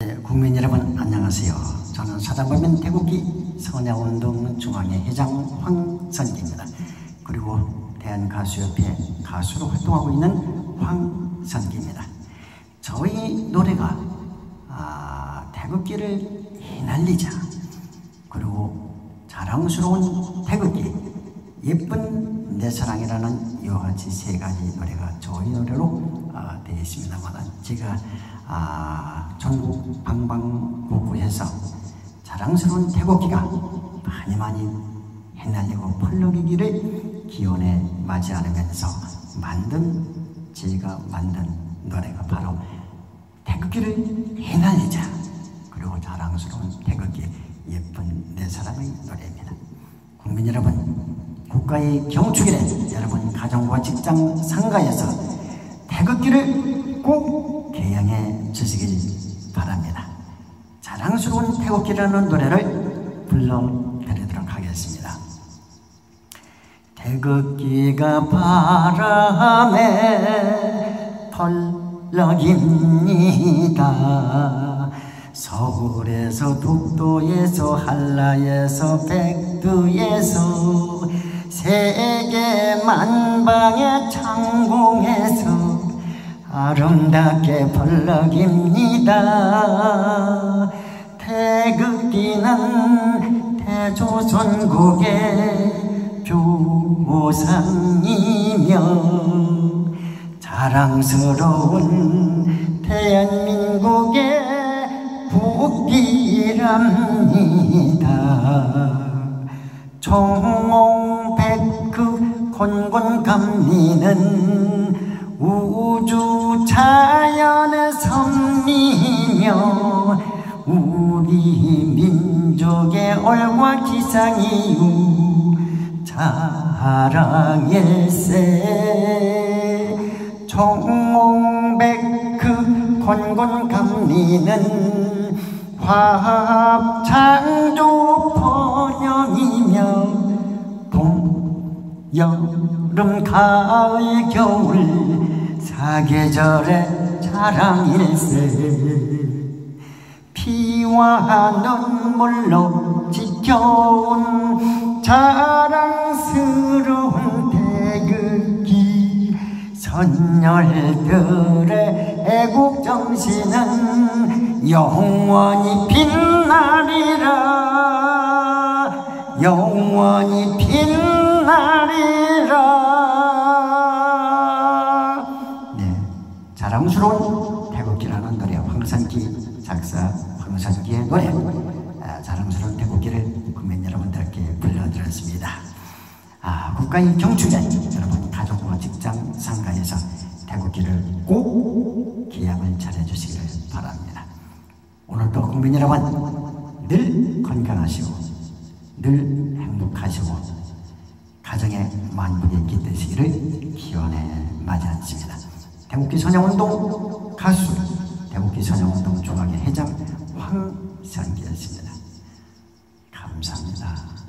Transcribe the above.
네, 국민 여러분 안녕하세요. 저는 사단법인 태국기 선야운동 중앙회 회장 황선기입니다. 그리고 대한가수협회 가수로 활동하고 있는 황선기입니다. 저희 노래가 아, 태극기를 휘날리자 그리고 자랑스러운 태극기 예쁜 내 사랑이라는 이와 같이 세 가지 노래가 저희 노래로 아, 되어 있습니다만 제가 아, 전국 방방곡곡에서 자랑스러운 태국기가 많이 많이 흩날리고 펄럭이기를 기원에 맞이 않으면서 만든 제가 만든 노래가 바로 태극기를 휘날리자 그리고 자랑스러운 태극기 예쁜 내 사랑의 노래입니다. 국민 여러분 국가의 경축일에 여러분 가정과 직장 상가에서 태극기를 꼭 개양해 주시길 바랍니다. 자랑스러운 태극기라는 노래를 불러드리도록 하겠습니다. 태극기가 바람에 펄럭입니다. 서울에서 독도에서 한라에서 백두에서 세계 만방의 창공에서 아름답게 펄럭입니다. 태극기는 대조선국의 표상이며 자랑스러운 대한민국의 국기랍니다. 총홍백그 곤곤 감리는 우주 자연의 섭리며 우리 민족의 얼과 기상이유 자랑일세 총홍백그 곤곤감리는 화합 창조 번 여름, 가을, 겨울 사계절의 자랑일세. 피와 눈물로 지켜온 자랑스러운 태극기 선열들의 애국정신은 영원히 빛나리라. 영원히 빛나리라 네, 자랑스러운 태극기라는 노래 황산기 작사 황산기의 노래. 아, 자랑스러운 태극기를 국민 여러분들께 불러드렸습니다. 아, 국가의 경축에 여러분 가족과 직장 상가에서 태극기를 꼭 기약을 잘해주시기를 바랍니다. 오늘도 국민 여러분 늘 건강하시고 늘 행복하시고 가정에 만물이 깃드시기를 기원해 맞이않습니다. 대국기 선영운동 가수 대국기 선영운동 중앙회 회장 황선기였습니다. 감사합니다.